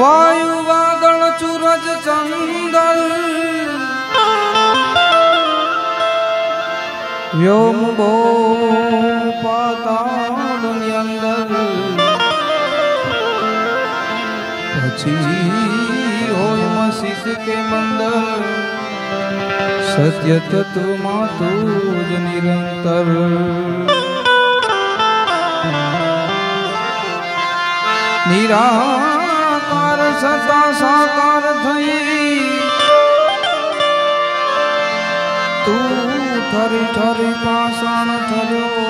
વાયુ વાદળ ચુરજ ચંદલ વ્યોમ બો પાતાળની અંદર પછી હોય મસીદ કે મંદર સત્ય તત્વમાં તું જ નિરંતર. નિરાકાર સતા સાકાર થઈ. તું ઠરી ઠરી પાષાણ થયો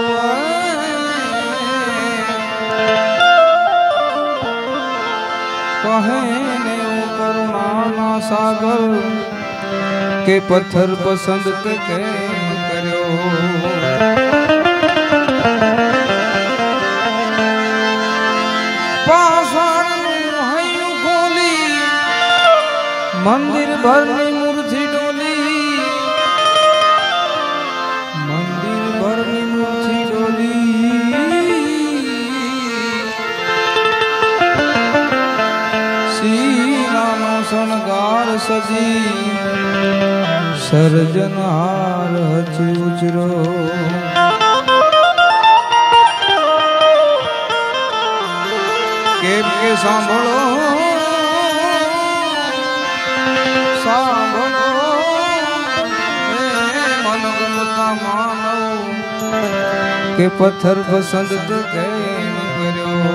કહે ને કરુણાના સાગર કે પથ્થર પસંદ કેમ કર્યો? મંદિર ભરની મૂર્તિ ડોલી. મંદિર ભરની મૂર્તિ ડોલી. શીલાનો શણગાર સજી. સર્જનહાર હચી ઉજરો. કેમ કે સાંભળો સાંભળો હે મનગમતા માનવ કે પથ્થર પસંદ કર્યો.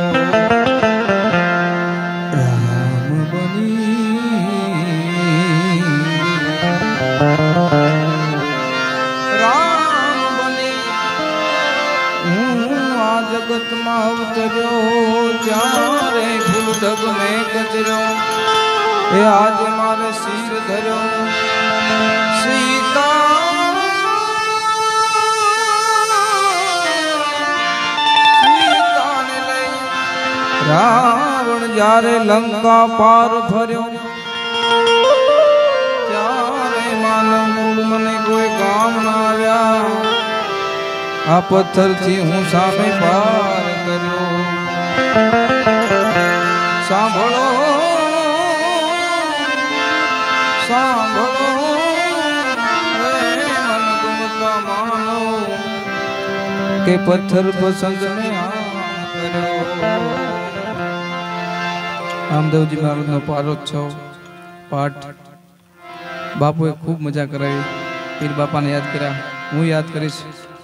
લંકા પાર ફર્યો ત્યારે માનવ મૂળ મને કોઈ આવ્યા આ પથ્થરથી હું સામે પાર કર્યો સાંભળો સાંભળો કે પથ્થર પસંદ ને રામદેવજી મહારાજનો પારોત્સવ પાઠ. બાપુએ ખૂબ મજા કરાવી. પીર બાપાને યાદ કર્યા. હું યાદ કરીશ,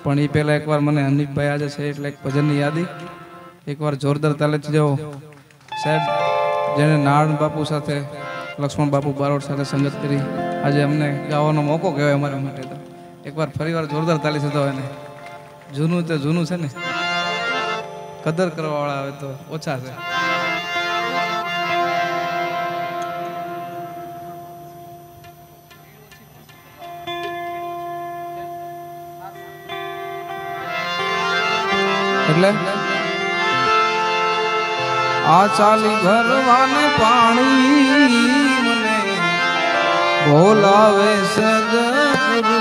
પણ એ પહેલાં એકવાર મને હનીફભાઈ આજે છે એટલે એક ભજનની યાદી. એકવાર જોરદાર તાલેથી જાઓ. સાહેબ, જેણે નારાયણ બાપુ સાથે, લક્ષ્મણ બાપુ બારોટ સાથે સંગત કરી. આજે અમને ગાવાનો મોકો કહેવાય અમારા માટે તો. એકવાર ફરીવાર જોરદાર તાલી થતો એને જૂનું તે જૂનું છે ને. કદર કરવાવાળા આવે તો ઓછા છે. એટલે આ ચાલી ભરવાને પાણી મને બોલાવે સદગુરુ.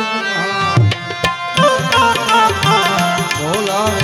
બોલાવે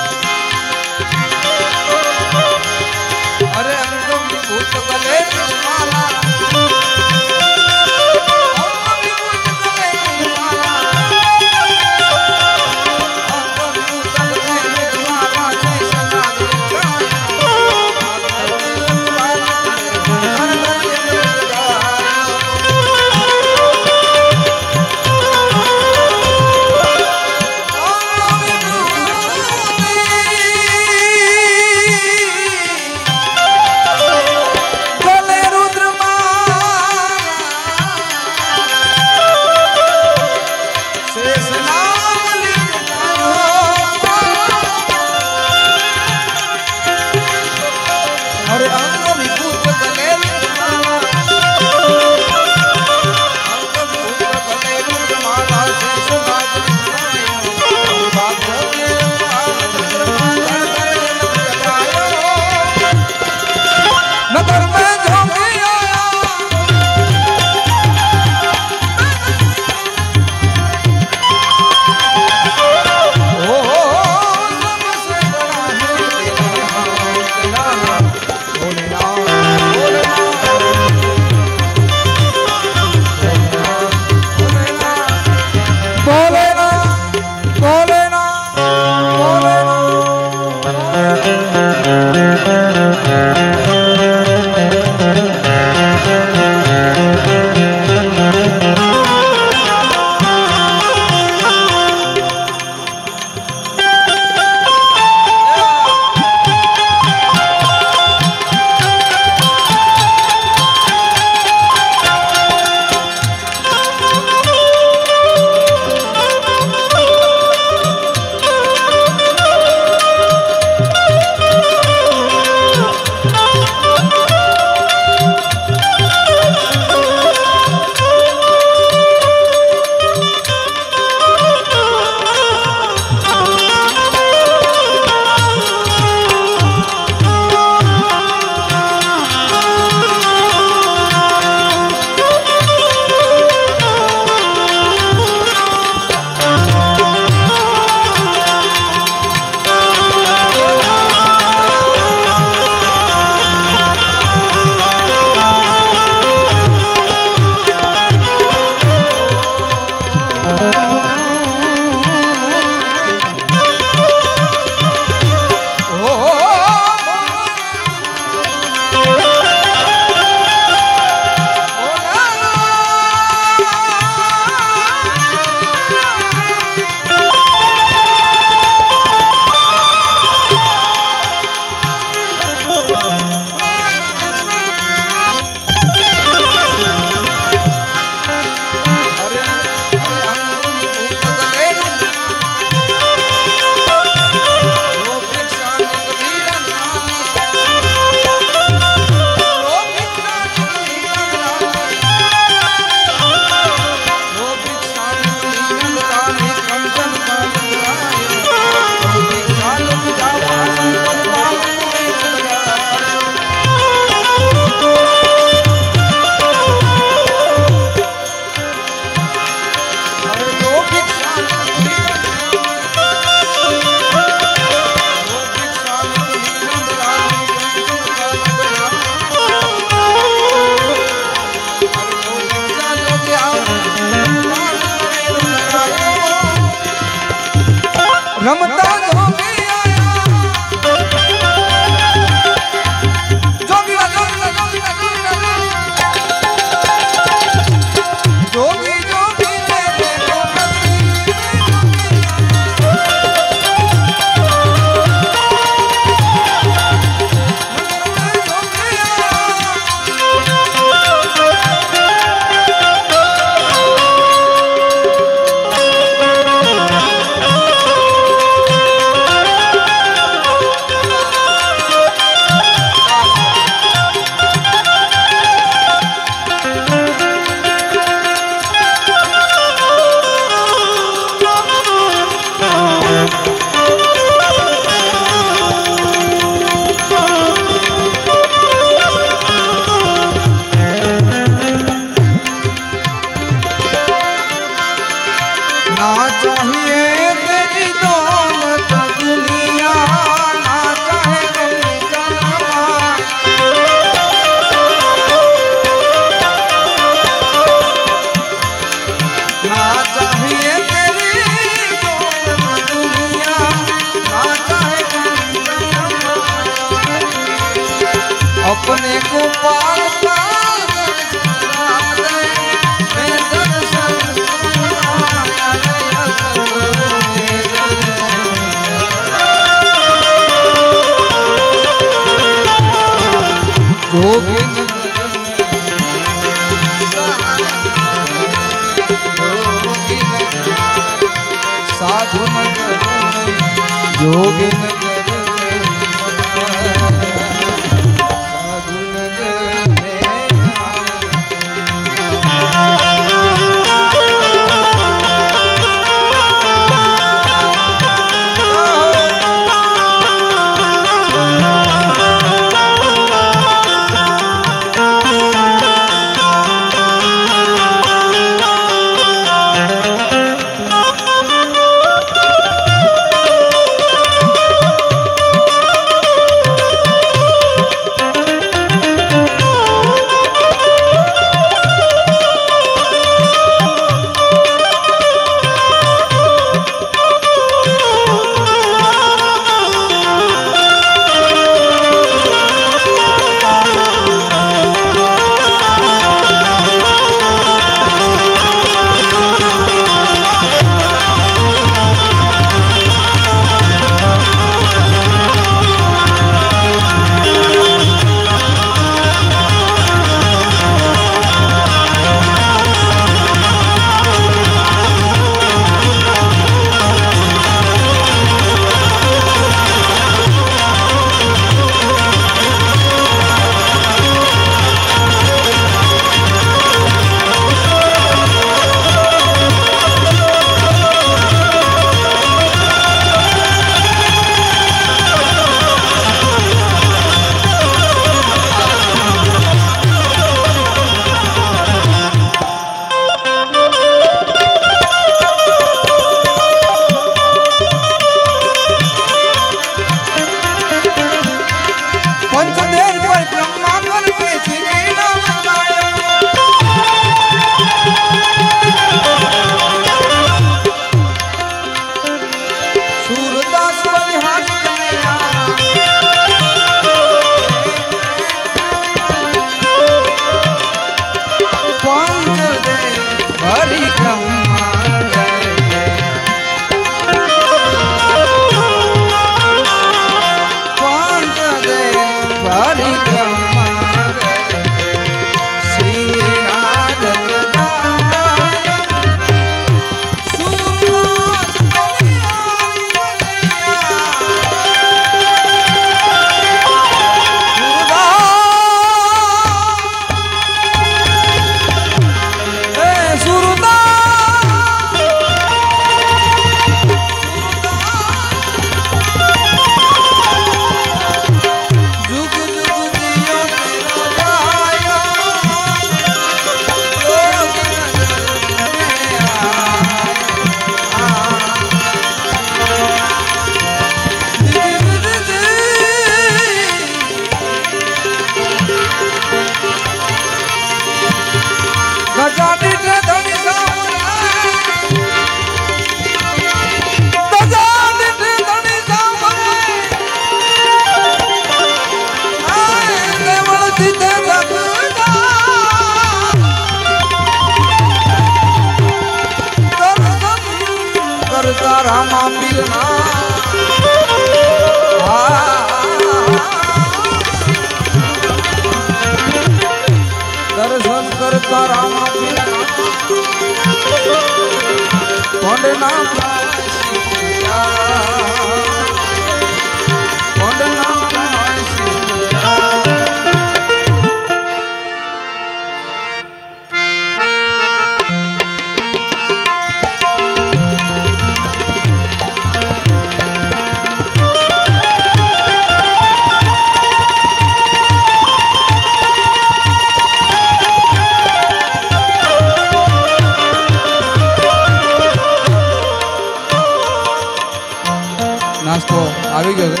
નાસ્તો આવી ગયો છે.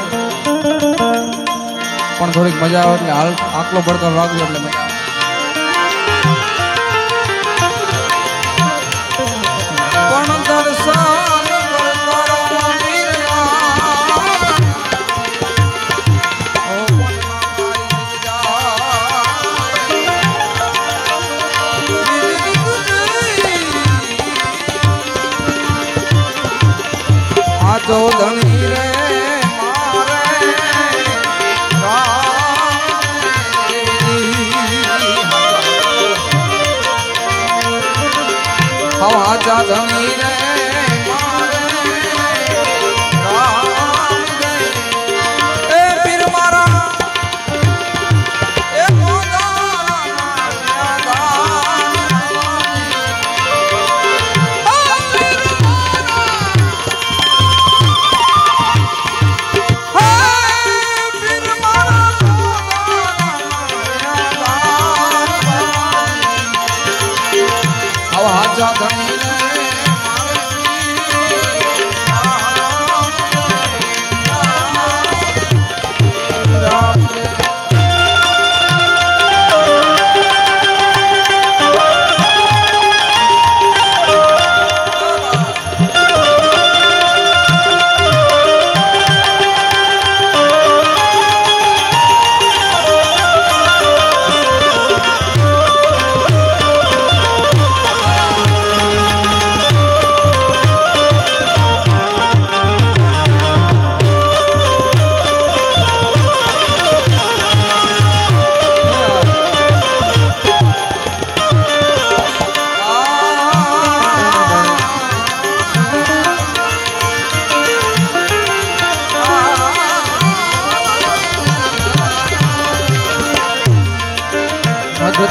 પણ થોડીક મજા આવે એટલે આટલો પડકાર રાખજો એટલે મજા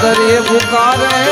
નગરે પુકારે.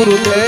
गुरु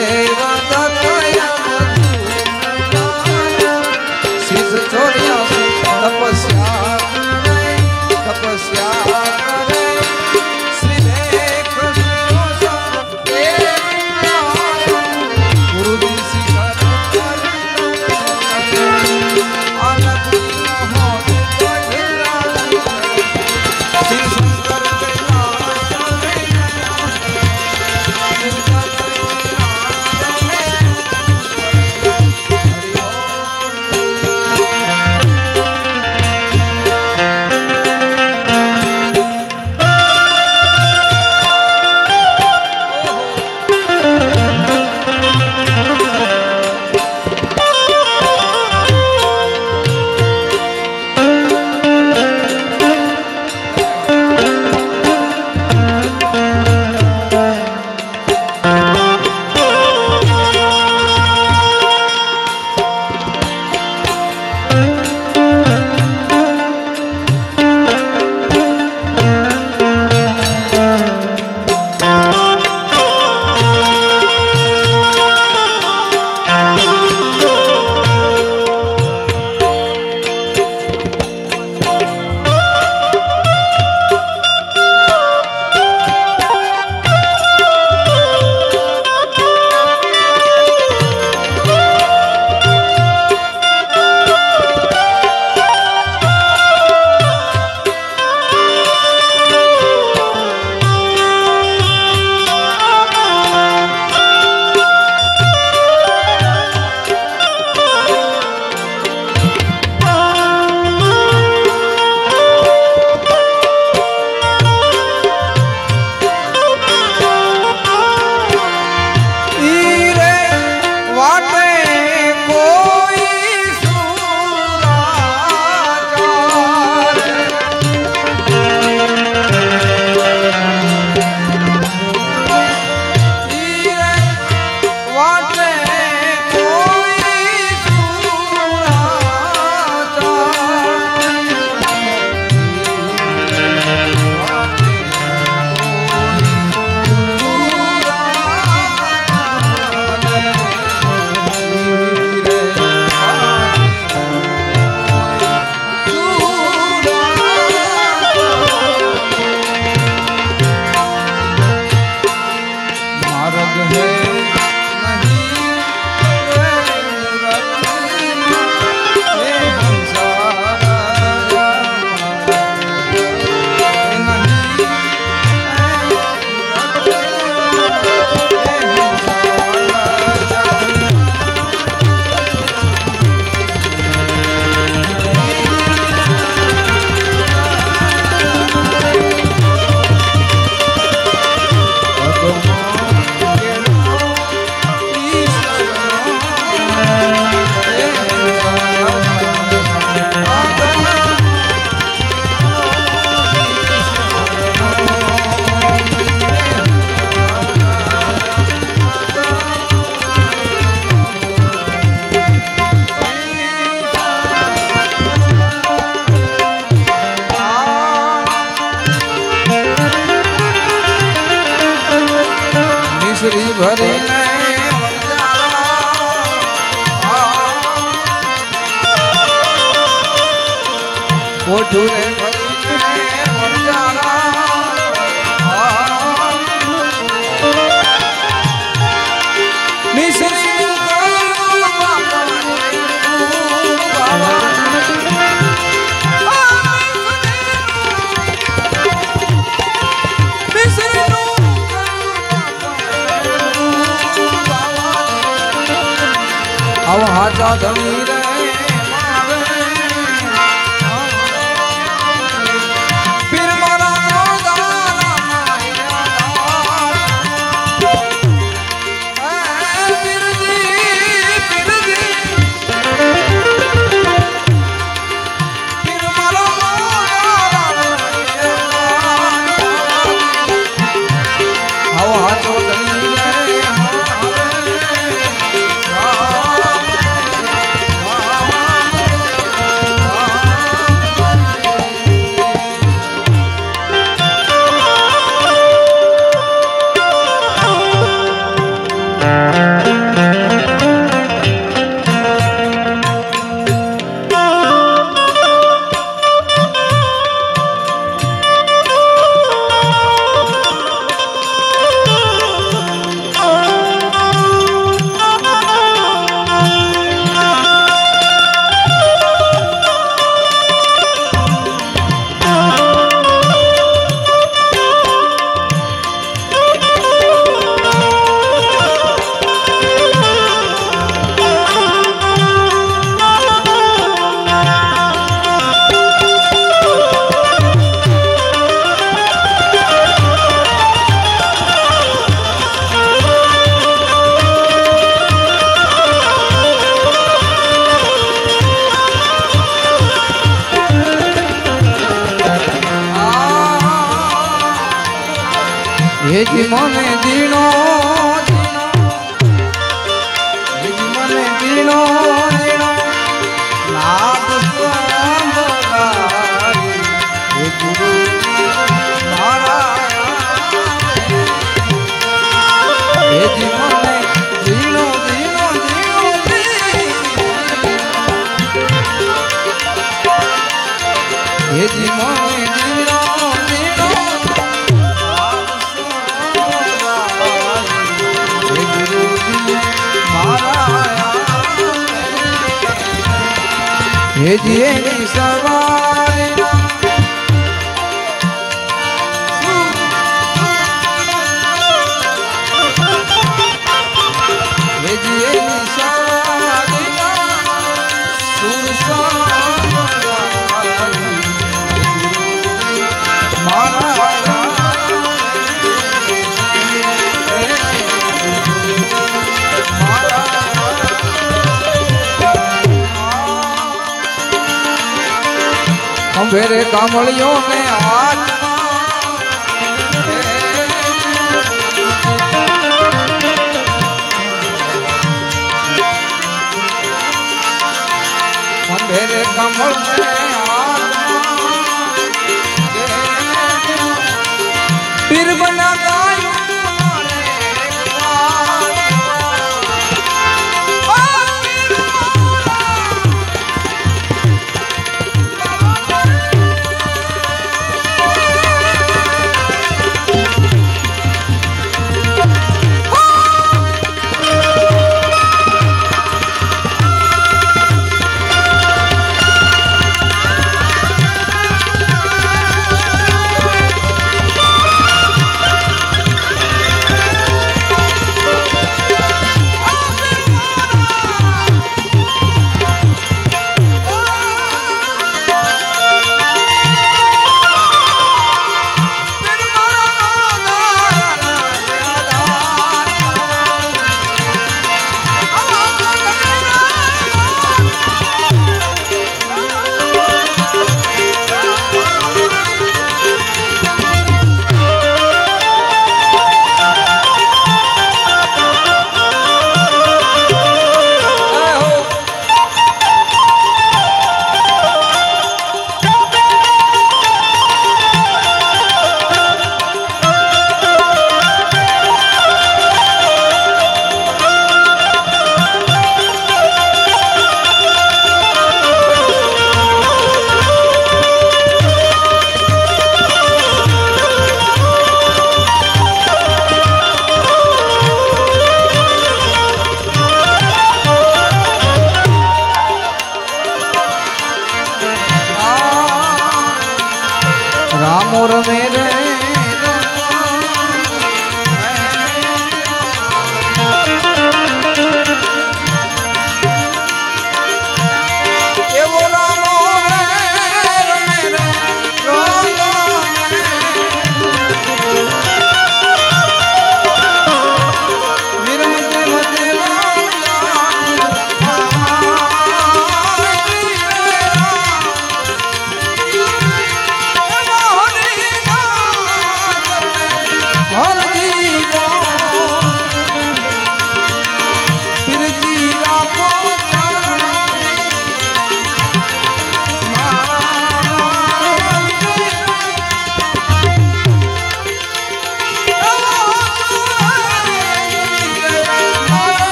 હેજી એની અંભેરે કામળિયો ને અંભેરે